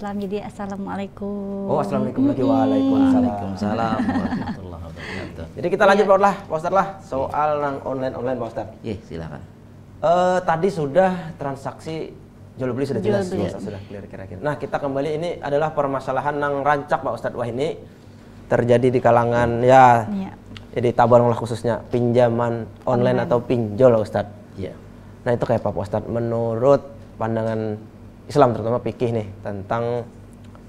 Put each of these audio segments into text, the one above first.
Islam jadi assalamualaikum. Oh, assalamualaikum lagi waalaikumsalam. Waalaikumsalam warahmatullahi wabarakatuh. Jadi kita lanjut Pak lah, Pak Ustadz lah soal nang online online Pak Ustadz. Iya, silakan. Eh tadi sudah transaksi jual beli sudah Jual jelas beli. Ustadz, sudah clear kira-kira. Nah kita kembali ini adalah permasalahan nang rancak Pak Ustadz. Wah ini terjadi di kalangan ya Iya. jadi tabang lah khususnya pinjaman online, atau pinjol Pak Ustadz. Iya. Nah itu kayak apa Pak Ustadz? Menurut pandangan Islam terutama fikih nih tentang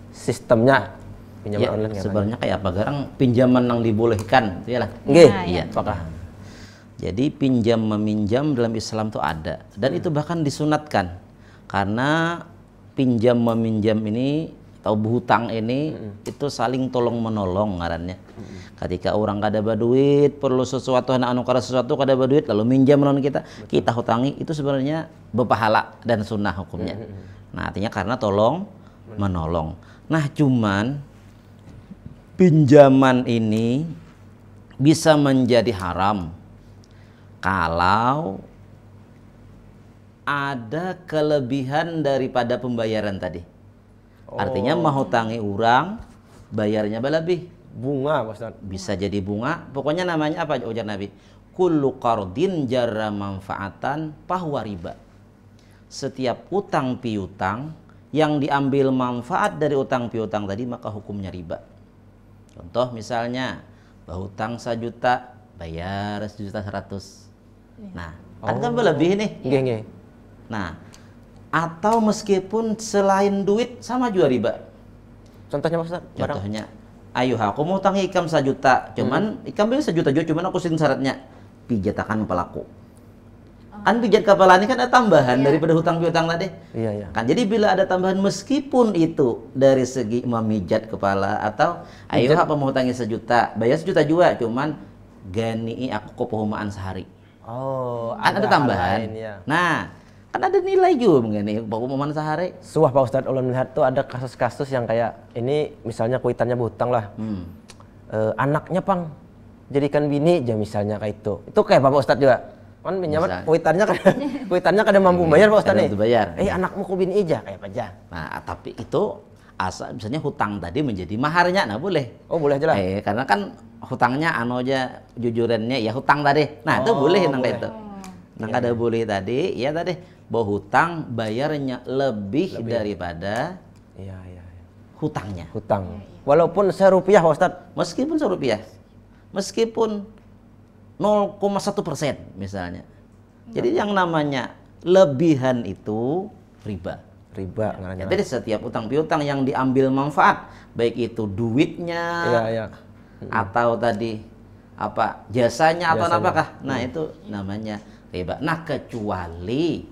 sistemnya pinjaman Ya, online kan? sebenarnya kayak apa? Garang pinjaman yang dibolehkan, itu ya lah. Nggih. Nah, Iya. Apakah? Jadi pinjam meminjam dalam Islam itu ada dan itu bahkan disunatkan karena pinjam meminjam ini atau berhutang ini itu saling tolong menolong ngarannya. Ketika orang kada berduit perlu sesuatu anak anu kada sesuatu kada berduit lalu minjam lawan kita kita hutangi itu sebenarnya berpahala dan sunnah hukumnya. Nah artinya karena tolong menolong. Nah cuman pinjaman ini bisa menjadi haram kalau ada kelebihan daripada pembayaran tadi. Artinya mau hutangi orang, bayarnya lebih. Bunga Pak Ustadz. Bisa jadi bunga, pokoknya namanya apa ujar Nabi? Kullu qardin jarra manfaatan pahwa riba. Setiap utang piutang yang diambil manfaat dari utang piutang tadi maka hukumnya riba. Contoh misalnya, bahutang sejuta, bayar sejuta seratus. Nah, kan kan berlebih nih. Nggih nggih. Nah, atau meskipun selain duit sama juga riba. Contohnya barang. Contohnya, ayo aku mau utang ikam sejuta, cuman ikam beli sejuta juga, cuman aku sing syaratnya pijatakan pelaku. Kan pijat kepala ini kan ada tambahan daripada hutang piutang tadi. Iya iya. Kan jadi bila ada tambahan meskipun itu dari segi memijat kepala atau ayo apa mau hutangi sejuta, bayar sejuta juga, cuman gani aku kepohomaan sehari. Oh, Kan ada hal tambahan. lain, ya. Nah, kan ada nilai juga mengenai kepohomaan sehari. Suah Pak Ustadz ulun melihat tuh ada kasus-kasus yang kayak ini misalnya kuitannya berhutang lah. Hmm. Eh, anaknya pang jadikan bini aja misalnya kayak itu. Itu kayak Bapak Ustadz juga. Kan pinjaman kuitannya kan kuitannya kada mampu bayar Pak Ustadz nih. bayar. Eh anakmu ku bini aja kayak apa aja. Nah, tapi itu asal misalnya hutang tadi menjadi maharnya, nah boleh. Oh boleh aja lah. Eh, karena kan hutangnya anu aja jujurannya ya hutang tadi. Nah, itu Oh, boleh nang boleh. itu. Nang ada boleh tadi, ya tadi bahwa hutang bayarnya lebih, daripada Iya iya. iya. hutangnya. Hutang. Walaupun serupiah Pak Ustadz. Meskipun serupiah, meskipun 0,1 persen misalnya. Jadi yang namanya lebihan itu riba. Riba Ya, ngarannya. jadi setiap utang piutang yang diambil manfaat, baik itu duitnya, Iya iya. atau tadi apa jasanya atau Jasanya. apakah, nah itu namanya riba. Nah kecuali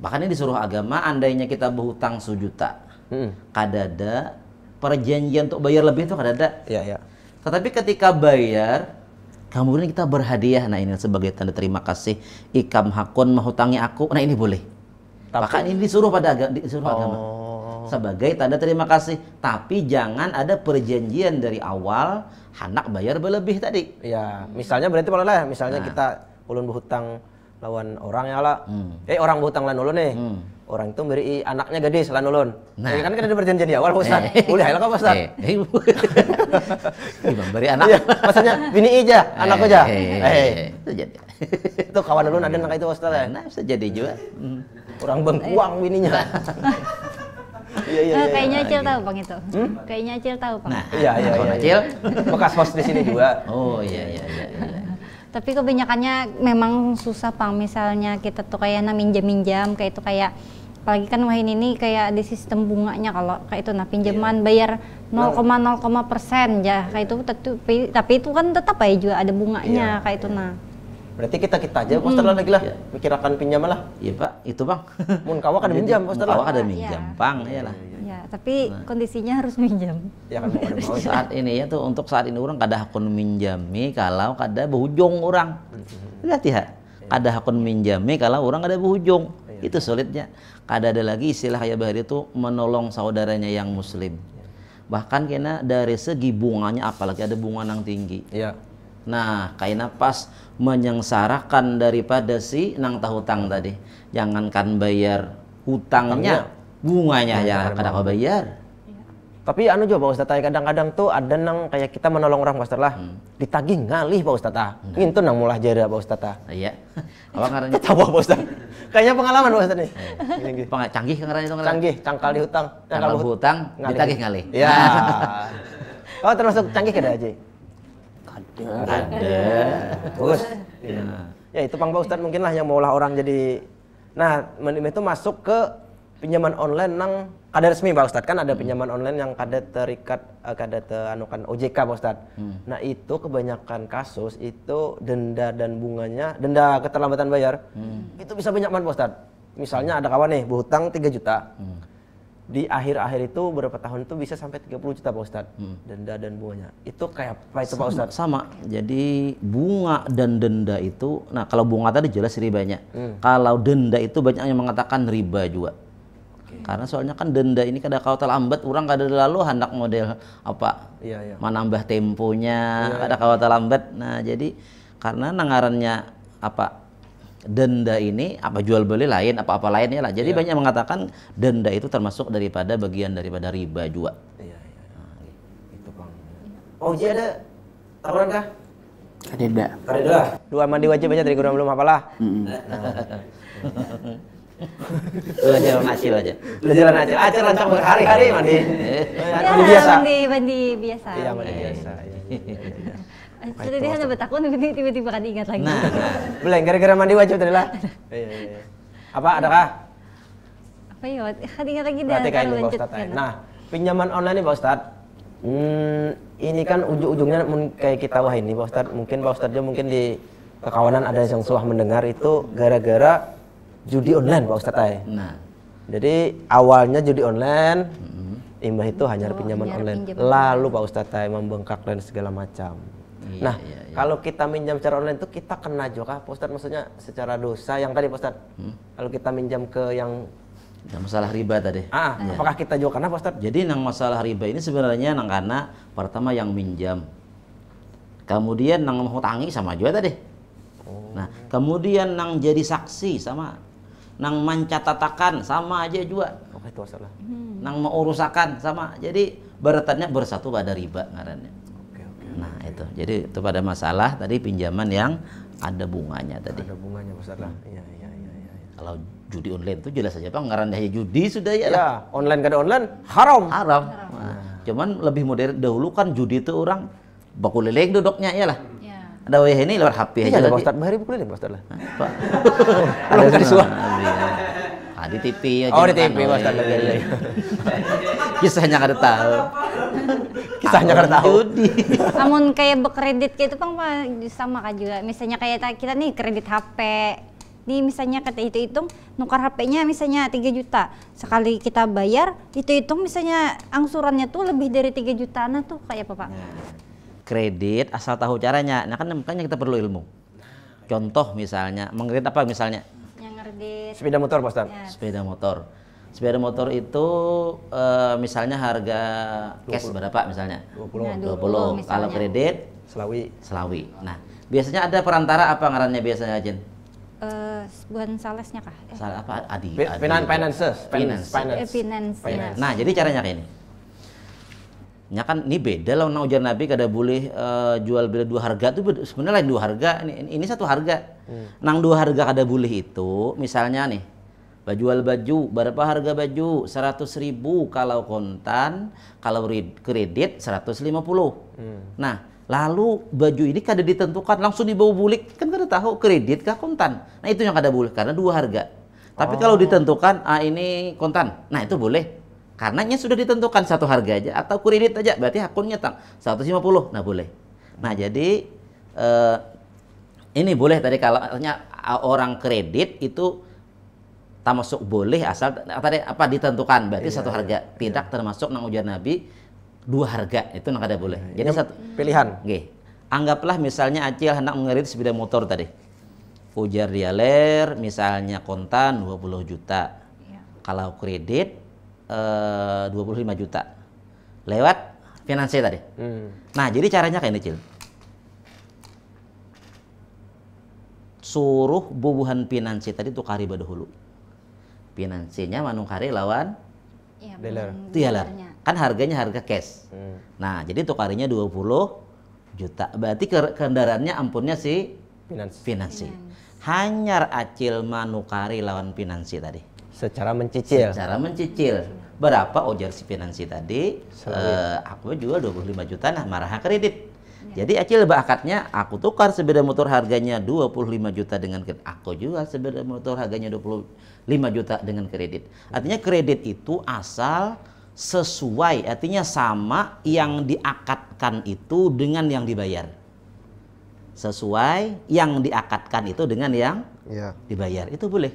bahkan ini disuruh agama, andainya kita berhutang sejuta, Mm-mm. kadada perjanjian untuk bayar lebih itu kadada. Iya iya. Tetapi ketika bayar, kemudian kita berhadiah, nah ini sebagai tanda terima kasih, ikam hakun menghutangi aku, nah ini boleh. Bahkan ini disuruh pada aga, disuruh agama Oh. sebagai tanda terima kasih. Tapi jangan ada perjanjian dari awal hendak bayar berlebih tadi. Iya, misalnya berarti kalau lah, misalnya Nah. kita ulun berhutang lawan orang ya lah. Hmm. Eh orang berhutang lawan ulun nih. Hmm. Orang itu beri anaknya gadis lawan ulun. Nah. Ya kan kan ada perjanjian di awal Ustaz. Boleh lah Pak Ustaz. Eh, eh, Gimana beri anak? Iya, maksudnya bini ija, anakku aja. Eh, Eh, eh, jadi. itu kawan ulun ada anak itu Ustaz ya. Nah, bisa jadi juga. Hmm. Orang bengkuang bininya. Iya iya Eh, iya. kayaknya Acil tahu bang itu. Kayaknya Acil tahu bang. Nah, Iya iya Kawan iya. Acil. Bekas host di sini juga. Oh iya iya iya. iya. Tapi kebanyakannya memang susah pang. Misalnya kita tuh kayak na minjam-minjam kayak itu kayak apalagi kan wah ini nih kayak di sistem bunganya kalau kayak itu nah pinjaman bayar 0,0 persen ya kayak itu tapi, tapi itu kan tetap aja juga ada bunganya Iya, kayak itu nah Berarti kita kita aja Pak Ustaz lah lagi lah. Iya. Mikirakan pinjaman lah. Iya pak, itu bang. Mun kawa kada minjam Pak Ustaz lah. Awak ada Iya. minjam, pang ya lah. Ya tapi kondisinya harus minjam Ya kan mau saat ini ya tuh untuk saat ini orang kada hakun minjami kalau kada berhujung orang. Lihat ya kada hakun minjami kalau orang kada berhujung. Itu sulitnya kada ada lagi istilah kayak bahari itu menolong saudaranya yang muslim. Bahkan kena dari segi bunganya apalagi ada bunga yang tinggi. Iya. Nah, kaina pas menyengsarakan daripada si nang tahutang tadi. Jangankan bayar hutangnya, bunganya Iya, ya ada kadang mau. kau bayar. Tapi anu juga Pak Ustadz, kadang-kadang tuh ada nang kayak kita menolong orang Pak Ustadz lah, Hmm. ditagih ngalih Pak Ustadz ah. Itu nang mulah jara Pak Ustadz ah. Iya. Apa ngarannya? Tahu Pak Ustadz? Kayaknya pengalaman Pak Ustadz nih. Gini, canggih ngarannya itu ngaran? Canggih, cangkal di hutang. Cangkal bu- hutang, ditagih ngalih. Iya. Oh termasuk canggih kada aja? Ada. Bagus. Ya itu Pang Pak Ustadz mungkin lah yang maulah orang jadi Nah, itu masuk ke pinjaman online nang kada resmi Pak Ustadz kan ada pinjaman online yang kada terikat eh, kada te, anu kan OJK Pak Ustadz. Nah, itu kebanyakan kasus itu denda dan bunganya denda keterlambatan bayar itu bisa banyak banget Pak Ustadz. Misalnya ada kawan nih berhutang 3 juta. Di akhir-akhir itu berapa tahun itu bisa sampai 30 juta Pak Ustadz. Denda dan bunganya. Itu kayak apa itu Pak Ustadz? Sama. Jadi bunga dan denda itu, nah kalau bunga tadi jelas ribanya. Hmm. Kalau denda itu banyak yang mengatakan riba juga. Karena soalnya kan denda ini kada kau terlambat, orang kada lalu hendak model apa Iya, iya. menambah temponya, kada kau terlambat. Nah jadi karena nangarannya apa denda ini apa jual beli lain apa apa lainnya lah. Iya. Jadi banyak yang mengatakan denda itu termasuk daripada bagian daripada riba juga. Iya, iya. Itu Bang. Oh, Ji ada tawaran kah? Ada. Ada dah. Dua mandi wajib aja dari kurang belum apalah. Udah jalan hasil aja. Jalan aja. Aja rancang berhari-hari mandi. Ya, Mandi biasa. Mandi, mandi biasa. Iya, mandi biasa. iya, iya, iya. Jadi dia ada betakun, tiba-tiba kan ingat lagi. Nah, Beleng gara-gara mandi wajib tadi lah. Iya, iya, iya. Apa adakah? Apa ya? Kan ingat lagi dah. Berarti kayak Pak kan. Nah, pinjaman online nih Pak Ustadz. Hmm, ini kan ujung-ujungnya kayak kita wah ini Pak Ustadz. Mungkin Pak Ustadz mungkin di kekawanan ada yang suah mendengar itu gara-gara judi online Pak Ustadz. ay. nah. Jadi awalnya judi online, imbah itu hanya Oh, pinjaman hanya online. pinjaman Lalu Pak Ustadz ay membengkak dan segala macam. Iya, nah, iya, iya. kalau kita minjam secara online itu kita kena juga Pak Ustadz maksudnya secara dosa yang tadi Pak Ustadz. Hmm. Kalau kita minjam ke yang Nah, masalah riba tadi. ah, apakah kita juga kena Pak Ustadz? Jadi nang masalah riba ini sebenarnya nang karena pertama yang minjam. Kemudian nang mau tangi sama juga tadi. Nah, kemudian nang jadi saksi sama nang mancatatakan sama aja juga. Oke, itu masalah. Nang mau urusakan sama. Jadi beratannya bersatu pada riba ngarannya. Oke, oke. Nah, itu. Jadi itu pada masalah tadi pinjaman yang ada bunganya tadi. Ada bunganya Pak Ustadz lah. Iya, iya, iya, iya. Kalau judi online itu jelas saja Bang, ngaran daya judi sudah ya. lah. Ya, online kada online haram. haram. Nah, cuman lebih modern dahulu kan judi itu orang baku leleng duduknya ya lah. Ya. Ada weh ini lewat HP Iya, aja ada lagi. Ustadz bahari bukulin Pak Ustadz lah. Pak. Belum tadi suah. Ah, di TV aja. Oh, di kan, TV Pak iya, lagi. iya. Kisahnya kada tahu. Kisahnya kada tahu. Namun kayak berkredit kayak itu kan Pak, sama kan juga. Misalnya kayak ta- kita nih kredit HP. Nih misalnya kata itu hitung nukar HP-nya misalnya 3 juta. Sekali kita bayar itu hitung misalnya angsurannya tuh lebih dari 3 juta nah tuh kayak apa Pak? Kredit asal tahu caranya. Nah kan makanya kita perlu ilmu. Contoh misalnya, mengkredit apa misalnya? Yang kredit Sepeda motor Pak Ustadz. ya, Sepeda motor. Sepeda motor itu eh, misalnya harga cash berapa misalnya? 20 Nah, 20. 20 Kalau misalnya. kredit Selawi. Selawi. Nah, biasanya ada perantara apa ngarannya biasanya Jen? eh bukan salesnya kah? Eh, Salah apa? Adi. Adi. Finan finances. Finance. eh, finance. ya. Nah, jadi caranya kayak ini. Ya kan ini beda lah nah ujar Nabi kada boleh eh, jual beli dua harga itu beda- sebenarnya lain dua harga ini, ini- satu harga. Nang dua harga kada boleh itu misalnya nih baju jual baju berapa harga baju? 100.000 ribu kalau kontan kalau kredit 150 nah lalu baju ini kada ditentukan langsung dibawa bulik. Kan kada tahu kredit kah kontan? Nah itu yang kada boleh karena dua harga. Tapi kalau ditentukan ah ini kontan. Nah itu boleh karena nya sudah ditentukan satu harga aja atau kredit aja berarti akunnya tang 150 nah boleh nah jadi eh, ini boleh tadi kalau artinya orang kredit itu termasuk boleh asal tadi apa ditentukan berarti satu harga tidak termasuk nang ujar nabi dua harga itu nang ada boleh jadi satu Pilihan. Oke. Anggaplah misalnya Acil hendak mengerit sepeda motor tadi. Ujar dia ler, misalnya kontan 20 juta. Iya. Kalau kredit eh, 25 juta. Lewat finansi tadi. Hmm. Nah, jadi caranya kayak ini, Cil. Suruh bubuhan finansi tadi tukar riba dahulu. finansinya manukari lawan Iya, Dealer. Kan harganya harga cash. Hmm. Nah, jadi tukarinya 20 juta. Berarti ke- kendaraannya ampunnya si Finans. finansi. Hanyar acil manukari lawan finansi tadi. Secara mencicil. Cara mencicil. Berapa ojar si finansi tadi? Eh, aku juga 25 juta nah marah kredit. Jadi acil bakatnya aku tukar sepeda motor harganya 25 juta dengan kredit. Aku jual sepeda motor harganya 25 juta dengan kredit. Artinya kredit itu asal sesuai, artinya sama yang diakatkan itu dengan yang dibayar. Sesuai yang diakatkan itu dengan yang Iya. dibayar itu boleh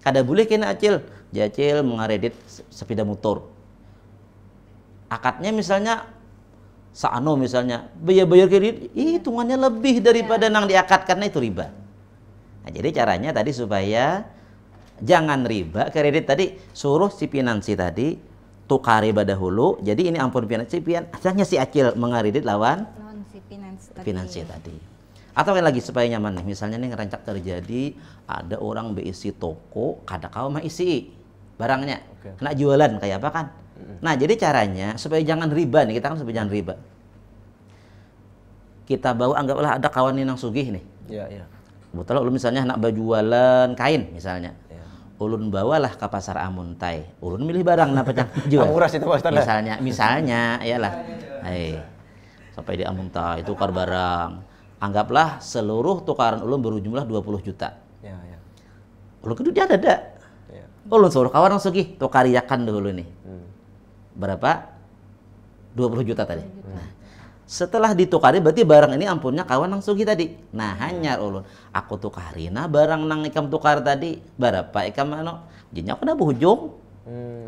kada boleh kena acil. Jacil mengaredit se- sepeda motor. Akadnya misalnya saano misalnya bayar bayar kredit hitungannya lebih daripada nang diakatkan itu riba. Nah, jadi caranya tadi supaya jangan riba kredit tadi suruh si finansi tadi tukari dahulu. Jadi ini ampun finansi pian asalnya si acil mengaredit lawan Non si finance tadi. finansi tadi. Atau yang lagi supaya nyaman nih, misalnya nih ngerancak terjadi ada orang berisi toko, kada kau mah isi barangnya, Oke. kena jualan kayak apa kan? Nah jadi caranya supaya jangan riba nih, kita kan supaya jangan riba. Kita bawa anggaplah ada kawan nih nang sugih nih, Iya, iya. betul lu misalnya nak berjualan kain misalnya. Iya. Ulun bawalah ke pasar Amuntai. Ulun milih barang napa cang jual. Amuras itu, Pak lah. Misalnya, misalnya, iyalah. Hei, sampai di Amuntai tukar barang. Anggaplah seluruh tukaran ulun berjumlah 20 juta. Iya, iya. Ulun kudu dia ada ada. Iya. Ulun suruh kawan langsung sugih, tukariakan dulu nih. Hmm. Berapa? 20 juta tadi. Nah, setelah ditukari berarti barang ini ampunnya kawan nang sugi tadi. Nah, hanya ulun aku tukari nah barang nang ikam tukar tadi berapa ikam ano? Jadi aku udah berujung Hmm.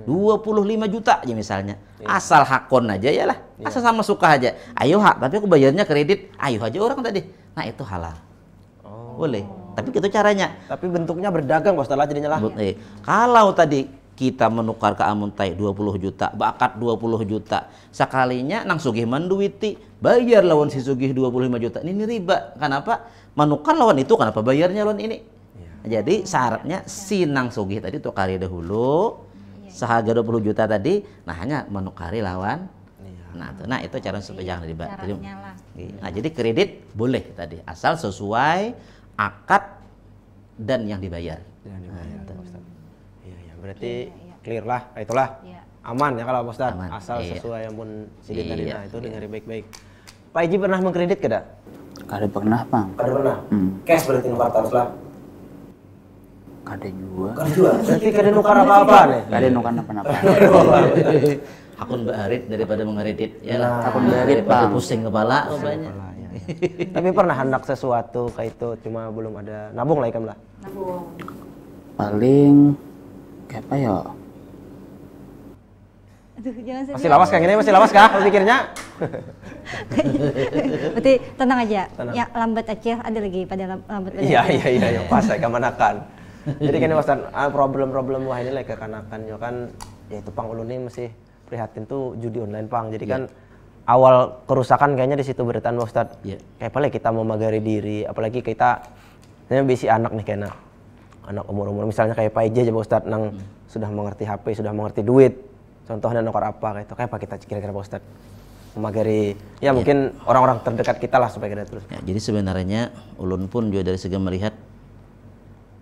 25 juta aja misalnya. Asal hakon aja ya lah. Asal sama suka aja. Ayo hak, tapi aku bayarnya kredit. Ayo aja orang tadi. Nah, itu halal. Oh. Boleh. Tapi gitu caranya. Tapi bentuknya berdagang Ustadz lah jadinya lah. Eh, kalau tadi kita menukar ke Amuntai 20 juta, bakat 20 juta, sekalinya nang sugih manduiti, bayar lawan si sugih 25 juta. Ini riba. Kenapa? Menukar lawan itu, kenapa bayarnya lawan ini? Jadi syaratnya si nang sugih tadi tukari dahulu, seharga 20 juta tadi, nah hanya menukari lawan. Nah, itu, nah itu cara supaya jangan riba. Jadi- lah. Nah, jadi kredit boleh tadi, asal sesuai akad dan yang dibayar. Dibayar, Pak Ustadz. Iya, iya. Berarti clear lah. Nah, itulah. Iya. Aman ya kalau Pak Ustadz. Aman, Asal iya. sesuai yang pun sidin tadi. Iya, Nah, itu dengar baik-baik. Pak Iji pernah mengkredit kada? Kada pernah, Bang. Kada pernah. Hmm. Cash berarti nukar terus lah. Kada juga. Kada juga. Berarti kada nukar apa-apa nih. Kada nukan apa-apa. Akun berit daripada mengeredit ya lah. Akun berit, Daripada Bang. pusing kepala rupanya. Tapi pernah hendak sesuatu kayak itu cuma belum ada nabung lah ikam lah. Nabung. Paling kayak apa ya? Aduh, jangan sedih. Masih lawas kang ini masih lawas kah pikirnya? Berarti tenang aja. Tenang. Ya lambat aja ada lagi pada lam- lambat Iya iya iya iya pas saya kemanakan. Jadi kan Mas ah, problem-problem wah ini lah kekanakan yo kan ya itu pang ulun ini masih prihatin tuh judi online pang. Jadi kan awal kerusakan kayaknya di situ beritaan Pak Ustad. Iya. Kayak apalagi kita memagari diri, apalagi kita ini bisi anak nih kayaknya. Anak umur-umur misalnya kayak Pak Ije aja Pak Ustad nang sudah mengerti HP, sudah mengerti duit. Contohnya nukar apa kayak itu kayak apa kita kira-kira Pak Ustad? Memagari ya mungkin orang-orang terdekat kita lah supaya kita terus. Ya, jadi sebenarnya ulun pun juga dari segi melihat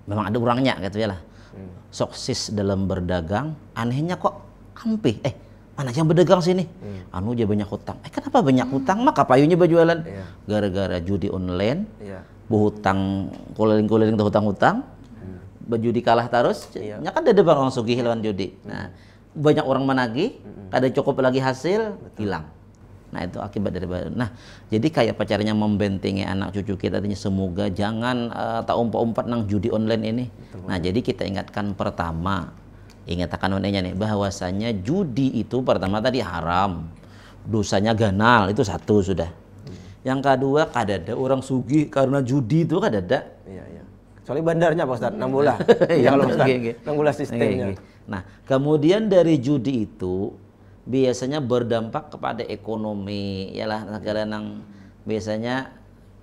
memang ada orangnya gitu ya lah. Sukses dalam berdagang, anehnya kok ampih. Eh, mana yang berdagang sini? Anu aja banyak hutang. Eh, kenapa banyak hutang? Maka payunya berjualan. Iya. Gara-gara judi online, Iya. berhutang keliling-keliling hutang-hutang, berjudi kalah terus, Iya. nya kan ada bang orang sugih lawan judi. Nah, banyak orang menagih, kada cukup lagi hasil, hilang. Nah itu akibat dari Nah jadi kayak pacarnya membentengi anak cucu kita artinya semoga jangan eh, tak umpat-umpat nang judi online ini. Nah jadi kita ingatkan pertama ingatkan onenya nih bahwasanya judi itu pertama tadi haram, dosanya ganal itu satu sudah. Yang kedua kadada orang sugih karena judi itu kadada. Iya, iya. Kecuali bandarnya Pak Ustadz, nang bola. Iya, kalau oke. nang bola sistemnya. Nah, kemudian dari judi itu biasanya berdampak kepada ekonomi, yalah negara nang biasanya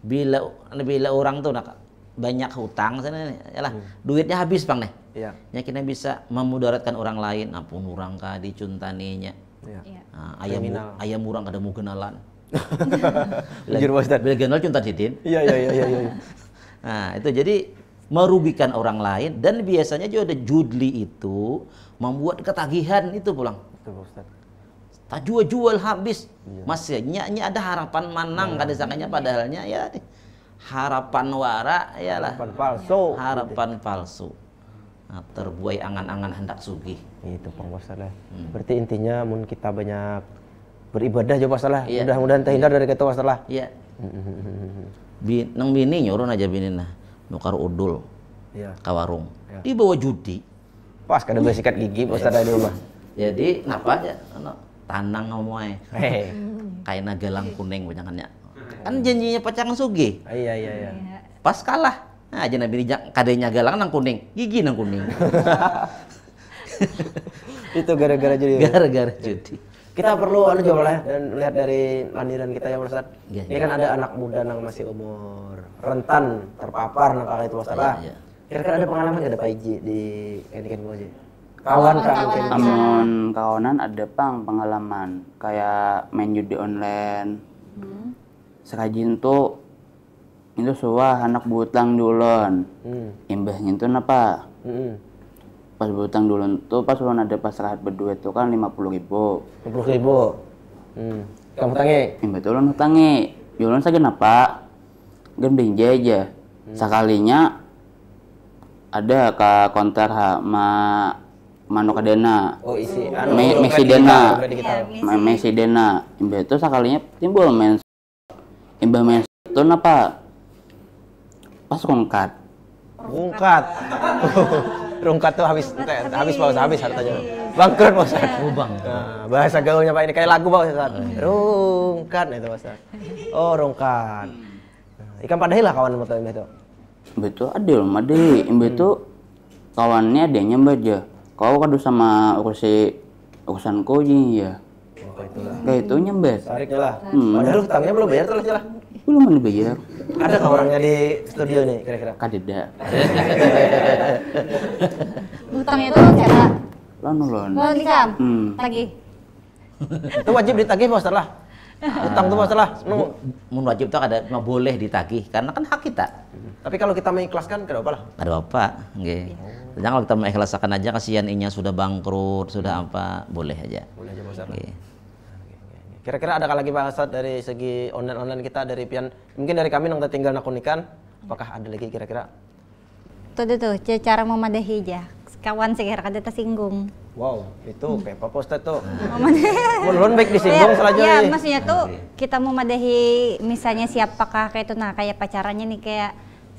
bila bila orang tuh nak banyak hutang sana nih, yalah duitnya habis bang nih. Iya. nya kita bisa memudaratkan orang lain ampun orang ka dicuntaninya Iya. Iya. nah, ayam Kriminal. ayam orang kada mau kenalan Jujur Pak Ustadz. bila kenal cuntan sidin Iya iya iya iya. iya. Nah, itu jadi merugikan orang lain dan biasanya juga ada judli itu membuat ketagihan itu pulang. Betul Pak Ustadz. Tak jual-jual habis. Masnya nya ada harapan manang kada sangkanya padahalnya ya harapan wara ya lah. Harapan palsu. Harapan palsu. Nah, terbuai angan-angan hendak sugih. Itu Pak Ustadz lah. Berarti intinya mun kita banyak beribadah juga salah. Iya. Mudah-mudahan terhindar dari kata masalah. Iya. Bi, nang bini nyuruh aja bini nah nukar udul Iya. ke warung. Dibawa judi. Pas kada boleh sikat gigi Pak Ustadz di rumah. Jadi napa aja ano, tanang ngomoy. Hehe. Kaina gelang kuning panjangannya. Kan janjinya pacangan sugi. Iya iya iya. Pas kalah. Nah, aja nabi dijak kadenya galang nang kuning, gigi nang kuning. Itu gara-gara jadi. Gara-gara judi. Kita perlu anu coba lah ya, dan lihat dari landiran kita ya Pak Ustadz. Iya, Ini kan ada anak muda yang masih umur rentan terpapar nang kakak itu lah. Iya, iya. Kira-kira ada pengalaman nggak ada Pak Iji di Kendikan aja? Kawan mungkin. Amun kawanan ada pang pengalaman kayak main judi online. Sekajin tuh itu suah anak butang dulon. Hmm. Imbahnya itu napa? Hmm. Pas butang dulon tuh pas ulun ada pas rahat berdua itu kan lima puluh ribu. 20 ribu. Hmm. Kamu tangi? Imbah itu ulun hutangi. Ulun saja napa? Gan benja aja. Sekalinya ada ke konter ha ma mano kadena. Oh isi. Me- Messi dompet Dena. Ma- Messi Dena. Imbah itu sekalinya timbul main. Imbah main itu napa? Pas kongkat. Rungkat. Rungkat tuh habis habis Pak Ustadz, habis hartanya. Bangkrut Pak Ustadz. Oh, bang. Nah, bahasa gaulnya Pak ini kayak lagu Pak Ustadz. Rungkat nah, itu Pak. Oh, rungkat. Nah, Ikan padahil lah kawan motor itu. Itu adil mah deh. Imbah itu kawannya adanya mbak aja. Kau kado sama urusi urusanku aja ya. Oh, itulah. Kayak itu nyembet. Tarik lah. Padahal hutangnya belum bayar terus lah. Belum mana bayar. Ada kah orangnya di studio nih kira-kira? Kadeda. Hutang itu cara Lon lon. mau dikam Hmm. lagi. Itu wajib ditagih Pak Ustadz lah. Hutang tuh Pak Ustadz lah. Nu- Mun wajib tak ada nggak boleh ditagih karena kan hak kita. Tapi kalau kita mengikhlaskan kenapa lah? Ada apa? Nggih. Jangan kalau kita mengikhlaskan aja kasihan inya sudah bangkrut, sudah apa, boleh aja. Boleh aja. Nggih. Kira-kira ada lagi Pak Ustadz dari segi online-online kita dari pian mungkin dari kami yang tinggal nakunikan apakah ada lagi kira-kira? Tuh tuh, tuh cara memadahi aja. Kawan sekira kada tersinggung. Wow, itu kayak apa Ustadz tuh? Memadahi. Mun baik disinggung Iya, selanjutnya. Iya, maksudnya tuh kita memadahi misalnya siapakah kayak itu nah kayak pacarannya nih kayak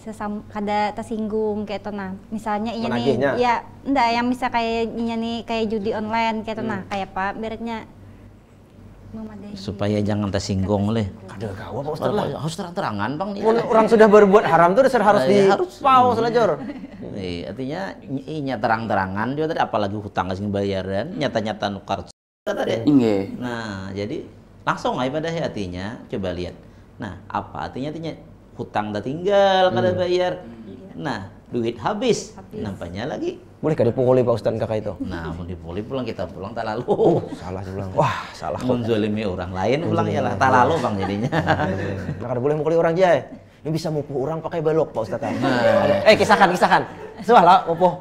sesam kada tersinggung kayak itu nah misalnya iya nih ya enggak yang bisa kayak iya nih kayak judi online kayak itu nah kayak apa beratnya Supaya jangan tersinggung leh. Ada kau Pak Ustadz lah. Harus terang-terangan bang. nih. Mun orang sudah berbuat haram tuh dasar harus Iya, di harus. pau selajur. Nih, artinya inya terang-terangan juga tadi apalagi hutang kasih bayaran nyata-nyata nukar tadi. Inge. Nah, jadi langsung aja pada hatinya coba lihat. Nah, apa artinya artinya hutang dah tinggal kada bayar. Nah, duit habis. Nampaknya lagi. Boleh gak dipukuli Pak Ustadz kakak itu? Nah, mau dipulih pulang kita pulang tak lalu. Salah dia bilang. Wah, salah. Menzolimi orang lain pulang ya lah tak lalu bang jadinya. Nah, kada boleh mukuli orang aja. Ini bisa mupuh orang pakai balok Pak Ustadz. Eh, kisahkan, kisahkan. Suah lah mupuh.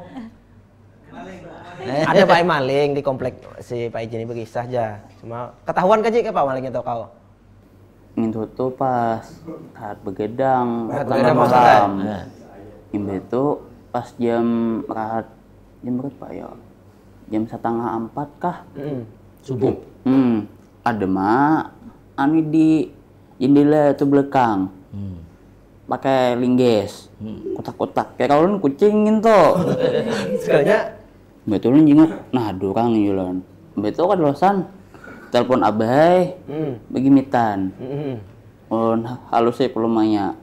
Ada Pak maling di komplek si Pak Ijin ini berkisah aja. Cuma ketahuan kaji ke Pak malingnya tau kau. Ingin tuh pas saat begadang, Saat malam. Nah, Imbah itu pas jam rahat jam berapa ya? Jam setengah empat kah? Mm. subuh. Hmm, ada mak, anu di jendela itu belakang, Hmm. pakai lingges, kotak-kotak, kayak kalau kucing gitu. Sekalinya Betul jenguk, nah dorang yulan. Betul kan dosan, telepon abah, hmm. bagi mitan. Hmm. Oh, halus sih pelumanya.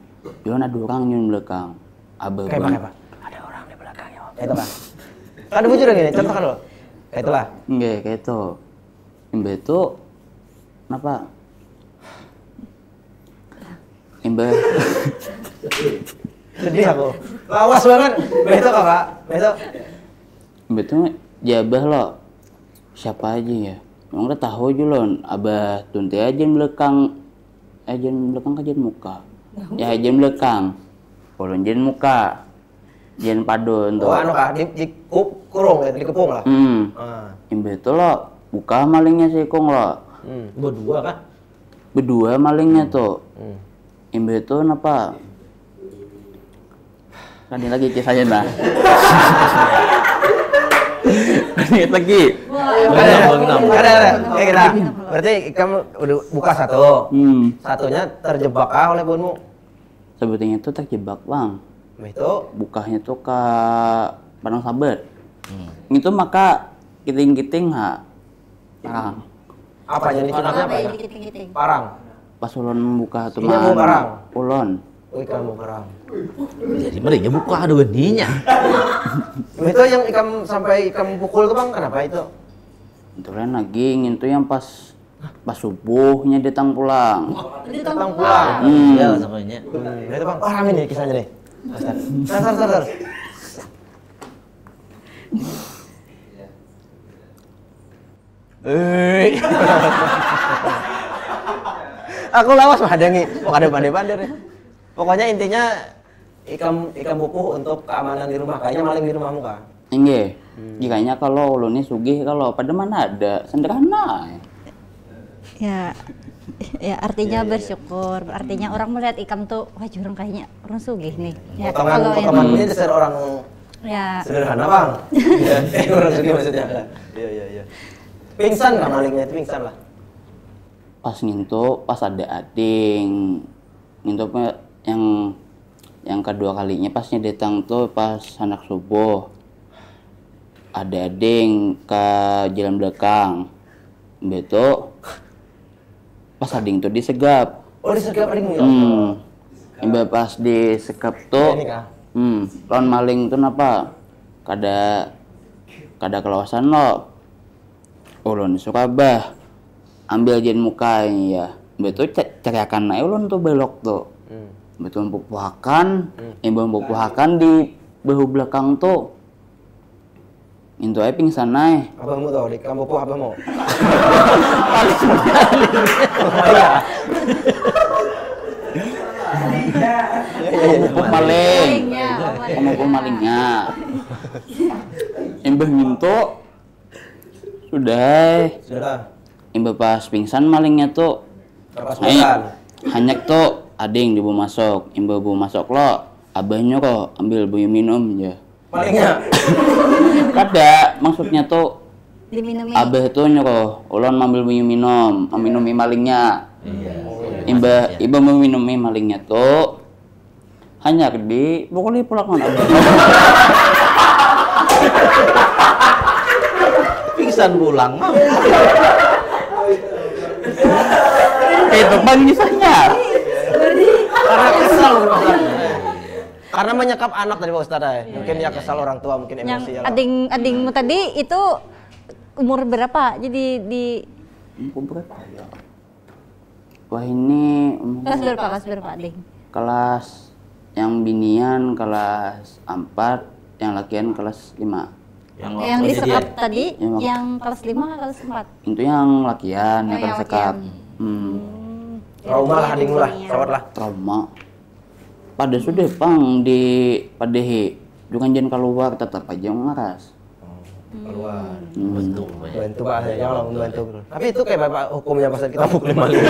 Yulan ada orang nyun belakang. Abah Kayak apa, bang. Ada orang di belakangnya. Kayak itu Pak. Ada bujur gini, contohkan lo. Kayak itulah. Enggak, kayak itu. Imbe itu kenapa? Imbe Sedih aku. Lawas banget. Besok apa? Besok. betul jabah lo siapa aja ya emang udah tahu aja lo abah tunti aja yang belakang aja yang belakang kajian muka ya aja yang belakang kalau jen muka jen padon tuh Oh, anu kah di, di kup, kurung ya, di kepung lah. hmm Ah. betul lo buka malingnya si kong lo Hmm. Berdua kah? berdua malingnya tuh Hmm. yang betul apa kan ini lagi kisahnya nah Ingat lagi Bang Nam. Ada, ada. Oke kita. Berarti kamu udah buka satu. hmm Satunya terjebak kah oleh bunmu? sebetulnya itu terjebak bang itu bukanya tuh ke Padang Sabar. Itu maka kiting-kiting ha. Parang. apa jadi sunatnya apa ya? Parang. Pas ulon buka tuh Iya, mau parang. Ulon. Wih kamu parang. Jadi mereka buka ada beninya. Itu yang ikam sampai ikam pukul tuh bang, kenapa itu? Itu kan lagi itu yang pas pas subuhnya datang pulang. Datang pulang. Hmm. Ya. Hmm, itu bang, rame nih kisahnya nih. Sar. Eh. Aku lawas madangi, kok ada pandai-pandai nih. Pokoknya intinya ikam ikam buku untuk keamanan di rumah, kayaknya maling di rumahmu kah? Enggak. Jikanya kalau ulunnya sugih kalau pada mana ada sederhana. Ya, ya artinya bersyukur. Artinya orang melihat ikam tuh, wah jurang kayaknya orang sugih nih. Ya, kalau ini, dasar orang ya sederhana bang. Iya, eh, orang sugih maksudnya. Iya iya iya. Pingsan nggak malingnya itu pingsan lah. Pas ngintu, pas ada ading. Ngintu yang yang kedua kalinya pasnya datang tuh pas anak subuh. Ada ading ke jalan belakang. Betul. Pas ading tuh disegap. Oh disegap adikmu ya? Hmm. Imba pas disekap tuh. Hmm, lawan maling tuh napa? Kada kada kelawasan lo. Ulun suka bah. Ambil jen muka ya. Betul ceriakan naik ulun tuh belok tuh. Hmm. Betul pupuhakan, ibu pupuhakan di bahu belakang tuh. Itu aja pingsan naik. Abangmu tau di kamu po abangmu. Pupuk maling. ya, apa ya? Pemukul malingnya. Imbah nginto sudah Sudah. Imbah pas pingsan malingnya tuh Lepas Hanya, tuh ading dibawa masuk, imbah bawa masuk lo, abahnya kok ambil bayi minum ya. Malingnya. Kada, maksudnya tuh Diminumi. abah tuh nyoko, ulon ambil bayi minum, minumi malingnya. Iya. Imbah iba meminumi malingnya tuh hanya di pokoknya pulang kan abah. Pingsan pulang. Itu bang kisahnya. Karena kesal. Karena menyekap anak tadi Pak Ustadz ya. Mungkin dia kesal orang tua, mungkin Yang emosi ya. ading adingmu tadi itu umur berapa? Jadi di Umur berapa ya? Wah ini umur kelas berapa? Kelas berapa ading? kelas yang binian kelas 4 yang lakian kelas 5 Yang, yang disekap tadi, Yang yang kelas 5 kelas 4? itu yang lakian yang Oh, yang kelas sekap lakian. hmm, Trauma lah adingmu lah, sawat lah. trauma pada sudah pang di pada he jangan jangan keluar tetap aja ngaras Keluar. bentuk Pak, ya. Bantu Pak, ya Allah membantu. Tapi itu kayak Bapak hukumnya pas kita mukul maling.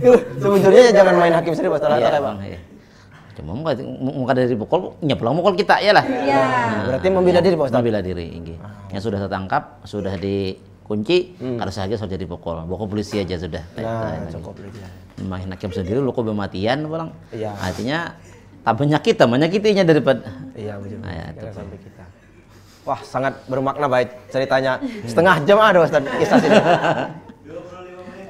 Yuh, Sejujurnya jangan main hakim sendiri Pak. Bang, iya. Cuma muka, muka dari pukul, nyeplong mukul kita ya lah. Iya. Berarti membela diri Pak. Membela diri, inggih. Yang sudah tertangkap, sudah dikunci, harus saja sudah dipukul. Bawa polisi aja sudah. Nah, cukup aja. Main hakim sendiri, lo kok bematian, pulang. Iya. Artinya, tak menyakiti, menyakitinya daripada. Iya, betul. Ah, ya, sampai kita. Wah, sangat bermakna baik ceritanya. Setengah jam ada Ustaz kisah sini.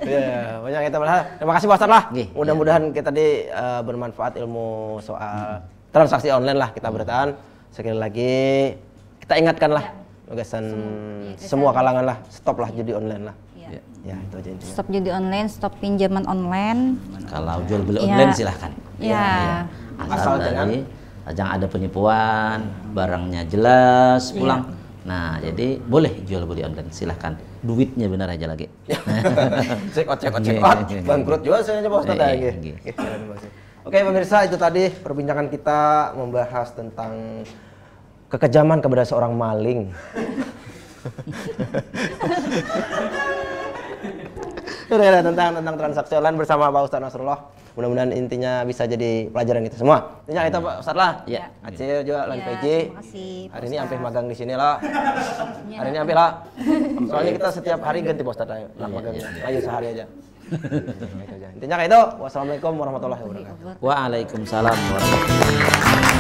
Iya, banyak kita bahas. Terima kasih Pak Ustaz lah. Nggih, Mudah-mudahan kita tadi eh, bermanfaat ilmu soal transaksi online lah kita bertahan. Sekali lagi kita ingatkan lah gagasan semua kalangan lah, stop lah judi online lah. Iya. Ya, itu aja intinya. Stop judi online, stop pinjaman online. Kalau jual beli Iya. online silahkan. Ya. Asal Asal jangan tadi jangan ada penipuan, barangnya jelas pulang. Nah, jadi boleh jual beli online, silahkan. Duitnya benar aja lagi. Cek out, cek out, cek Iya, out. iya, iya. Bangkrut juga saya Pak Ustadz. Iya, ya, iya, gitu. iya. Oke pemirsa itu tadi perbincangan kita membahas tentang kekejaman kepada seorang maling. Udah, tentang tentang transaksi online bersama Pak Ustadz Nasrullah. Mudah-mudahan intinya bisa jadi pelajaran kita semua. Intinya itu Pak Ustadz lah. Ya. Acil juga lan Ya, PJ. terima kasih, Pak Hari ini sampai magang di sini lah. Hari ini sampai lah. Soalnya kita setiap hari ganti Pak Ustadz ayo. Lah magangnya. Ayo sehari aja. Intinya kayak itu. Wassalamualaikum warahmatullahi wabarakatuh. Waalaikumsalam warahmatullahi wabarakatuh.